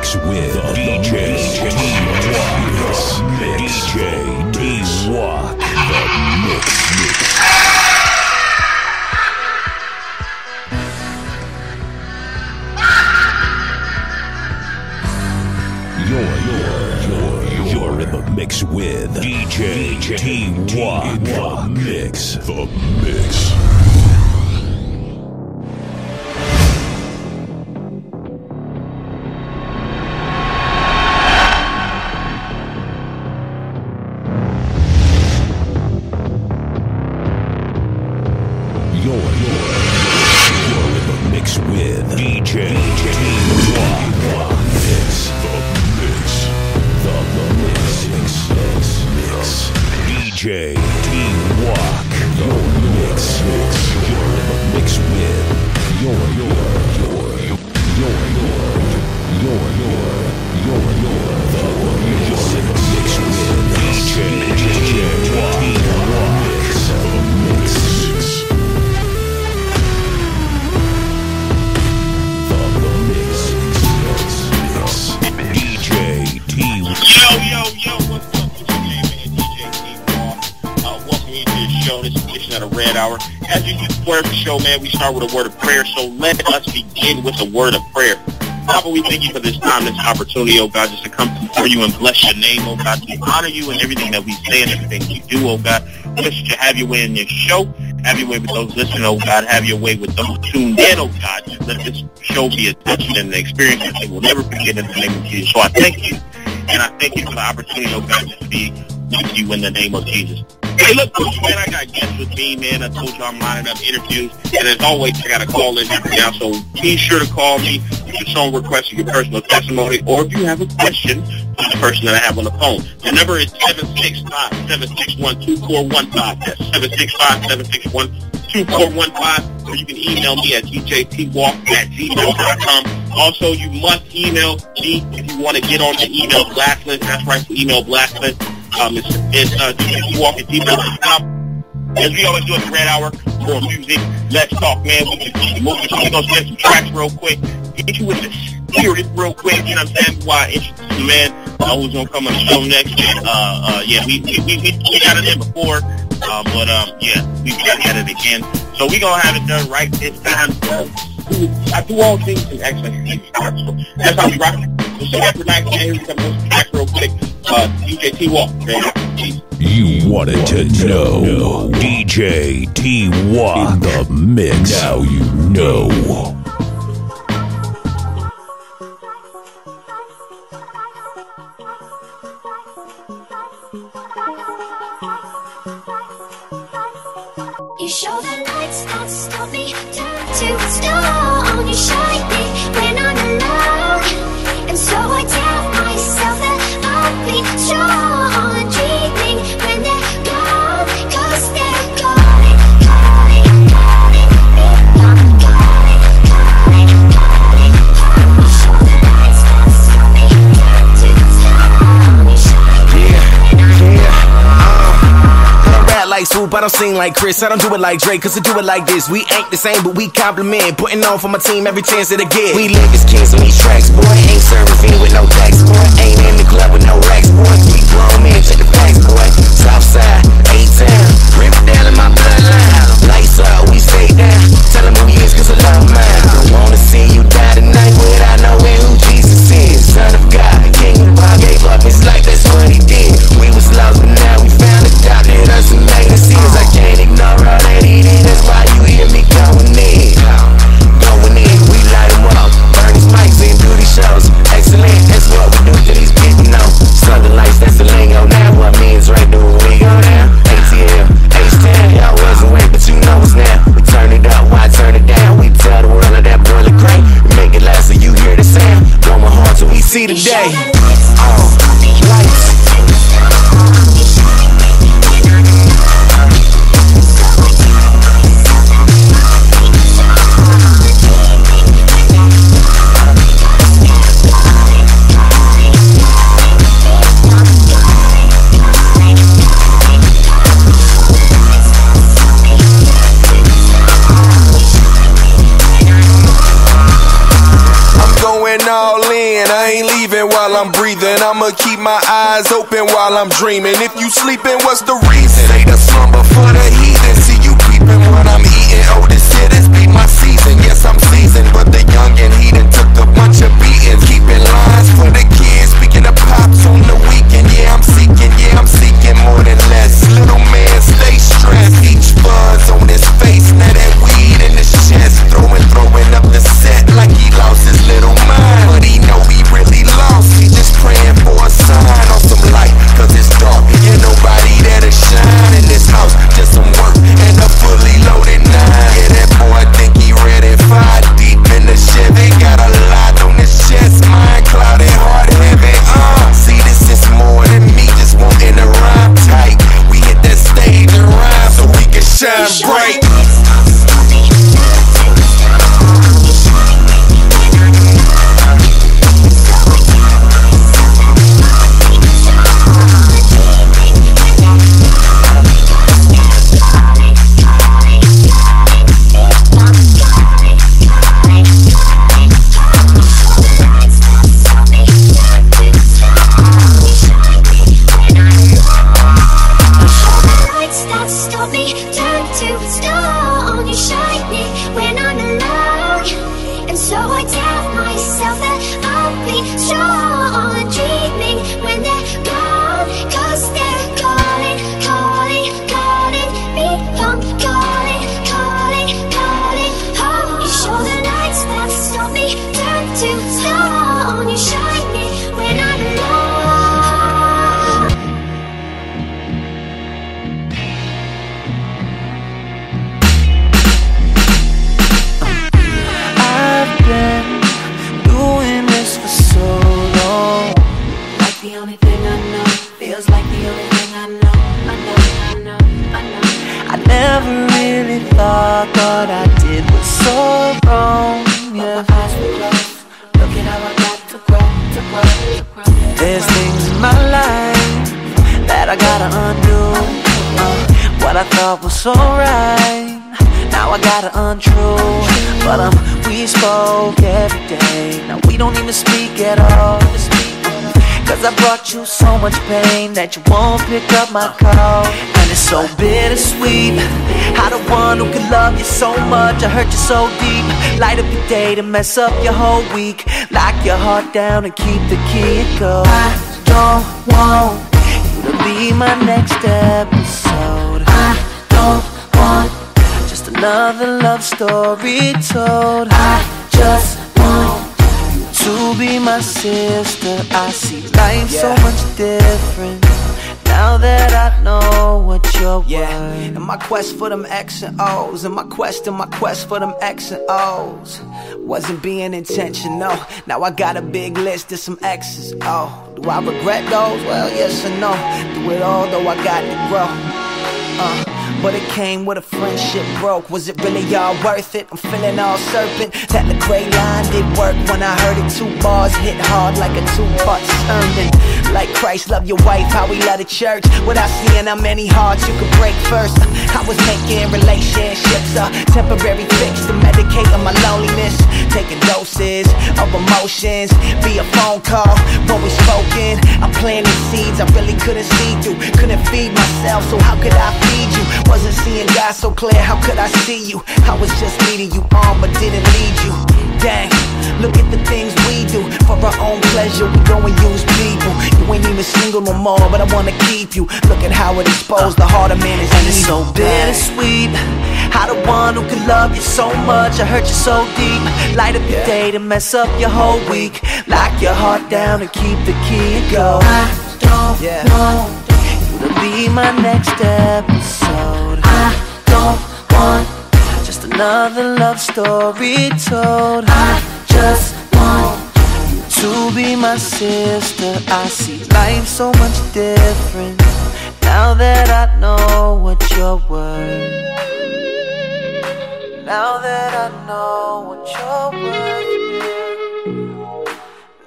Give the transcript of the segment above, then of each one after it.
mix with the DJ T-Walk. DJ T-Walk. The mix. mix. mix with DJ, DJ T-Y. The mix. The mix. Red Hour. As you do for show, man, we start with a word of prayer, so let us begin with a word of prayer. Father, we thank you for this time, this opportunity, oh God, just to come before you and bless your name, oh God, to honor you in everything that we say and everything we do, oh God. Just to have your way in this show, have your way with those listening, oh God, have your way with those tuned in, oh God. Just let this show be a touch and an experience that they will never forget in the name of Jesus. So I thank you, and I thank you for the opportunity, oh God, to be with you in the name of Jesus. Hey, look, man, I got guests with me, man. I told you I'm lining up interviews, and as always, I got a call in every now, so be sure to call me with your song request or your personal testimony, or if you have a question for the person that I have on the phone. The number is 765-761-2415. That's 765-761-2415, or you can email me at djtwalk at gmail.com. Also, you must email me if you want to get on the email blast list. That's right, the email blast list. Um, it's, it's uh, djtwalk at gmail.com. As we always do at the Red Hour, for music, let's talk, man. We can keep moving. We're going to spin some tracks real quick. Get you with the spirit real quick, you know what I'm saying? Why I man uh, who's going to come on the show next. Uh, uh, yeah, we, we, we, we got it in before, uh, but um, yeah, we got at it again. So we're going to have it done right this time. I do all things in excellence. That's how we rock. So after night, man, here we come tracks real quick. DJ T-Walk, You wanted to know. DJ T Walk the mix. Now you know. Rap I don't sing like Chris. I don't do it like Drake, cause I do it like this. We ain't the same, but we compliment. Putting on for my team every chance that I get. We live as kings on these tracks, boy. Ain't serving with no tax, boy. Ain't in the club with no racks, boy. We grown men, check the facts, boy. Southside, A-Town, rip down in my bloodline. Lights up, we stay down. Tell them who he is, cause I love mine. Don't wanna see you die tonight without knowing who Jesus is. Son of God, King of gave up his life, that's what he did. I'm dreaming. If you sleeping, what's the reason? Thought was so right, now I gotta untrue. But um, we spoke every day. Now we don't even speak at all. Cause I brought you so much pain that you won't pick up my call. And it's so bittersweet. How the one who could love you so much, I hurt you so deep. Light up your day to mess up your whole week. Lock your heart down and keep the key and go. I don't want you to be my next episode. Don't want just another love story told. I just want you to be my sister. I see life so much different now that I know what you're Yeah, worth. and my quest for them X and O's, and my quest and my quest for them X and O's wasn't being intentional. Now I got a big list of some X's. Oh, do I regret those? Well, yes and no. Do it all though I got to grow. Uh, but it came with a friendship broke. Was it really all worth it? I'm feeling all serpent. That Lecrae line did work when I heard it. Two bars hit hard like a two-part sermon. Like Christ love your wife, how we love the church. Without seeing how many hearts you could break first. Uh, I was making relationships a temporary fix to medicate on my loneliness. Taking doses of emotions via phone call when we spoken. I'm planting seeds I really couldn't see through. Couldn't feed myself, so how could I feed you? Wasn't seeing God so clear, how could I see you? I was just leading you on, but didn't lead you. Dang, look at the things we do for our own pleasure. We go and use people. You ain't even single no more, but I wanna keep you. Look at how it exposed the heart of man is And it's so bittersweet. How the one who could love you so much, I hurt you so deep. Light up your day to mess up your whole week. Lock your heart down and keep the key and go. I don't Yeah. to be my next episode. I don't want just another love story told. I just want you to be my sister. I see life so much different now that I know what you're worth. Now that I know what you're worth.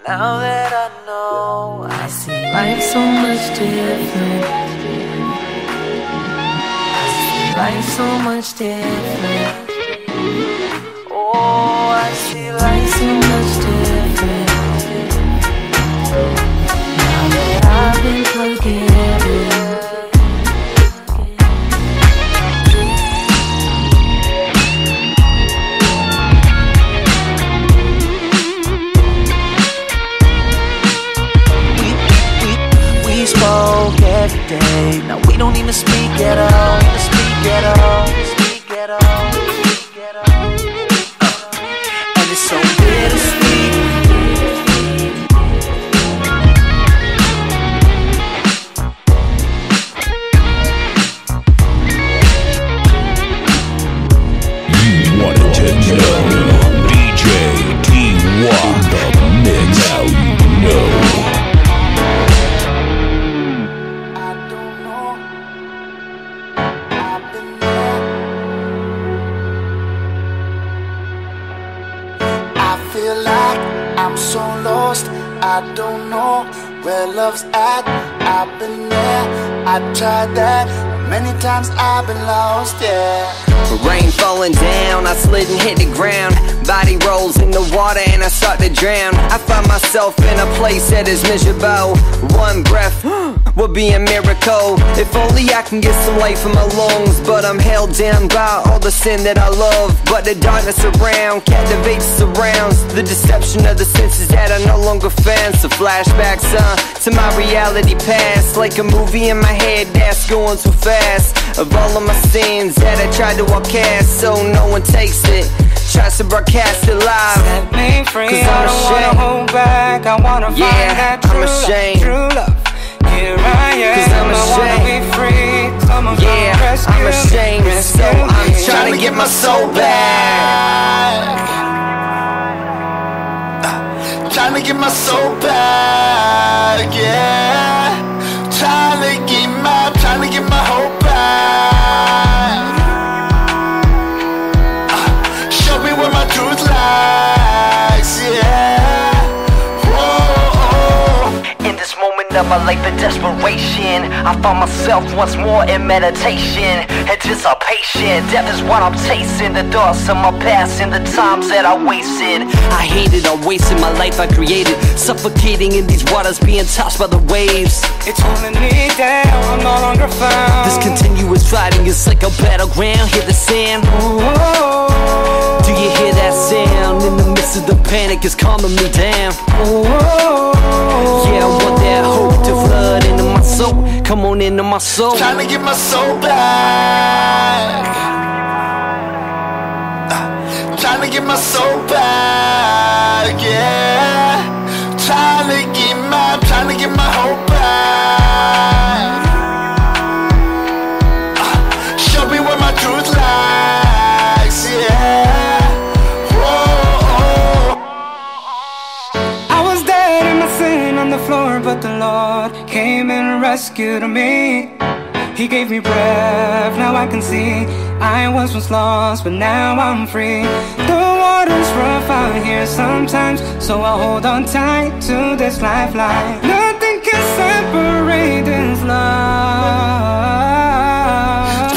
Now that I know, I see life so much different life so much different. Oh, I see life so much different. Now that I've been forgiven. We, we, we spoke every day. Now we don't even speak at all get up. I don't know where love's at. I've been there. I tried that. Many times I've been lost, yeah. Rain falling down, I slid and hit the ground. Body rolls in the water and I start to drown. I find myself in a place that is miserable. One breath would be a miracle. If only I can get some life in my lungs. But I'm held down by all the sin that I love. But the darkness around captivates, surrounds. The deception of the senses that I no longer fan. So flashbacks uh, to my reality past. Like a movie in my head that's going too fast. Of all of my sins that I tried to walk past. So no one takes it. Tries to broadcast it live. Set me free. Cause I'm I don't wanna ashamed. hold back. I wanna Yeah, find that I'm true ashamed. love. True love. Here I am. Cause I'm ashamed. I wanna be free. Come Yeah, rescue I'm ashamed. me. So I'm Rescue trying to get my soul back. Trying to get my soul back, yeah. In this moment of my life of desperation, I find myself once more in meditation. Anticipation, death is what I'm chasing. The thoughts of my past and the times that I wasted. I hated, I wasted my life I created. Suffocating in these waters, being tossed by the waves. It's holding me down. I'm no longer found. This continuous fighting is like a battleground. Hear the sound? Whoa. Do you hear that sound? In the midst of the panic, it's calming me down. Whoa. Yeah, into. Come on into my soul. trying to get my soul back. Uh, trying to get my soul back, yeah. rescue to me. He gave me breath, now I can see. I was once lost, but now I'm free. The water's rough out here sometimes So I hold on tight to this lifeline. Nothing can separate this love.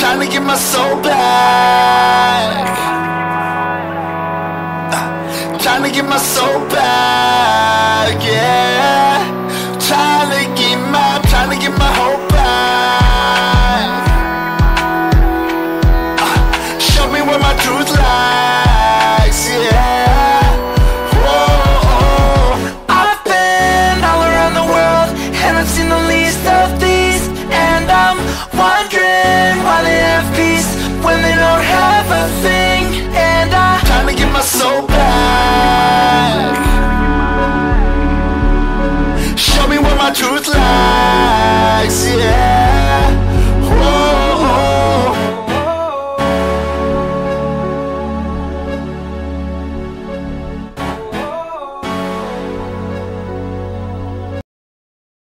Trying to get my soul back. Uh, Trying to get my soul Why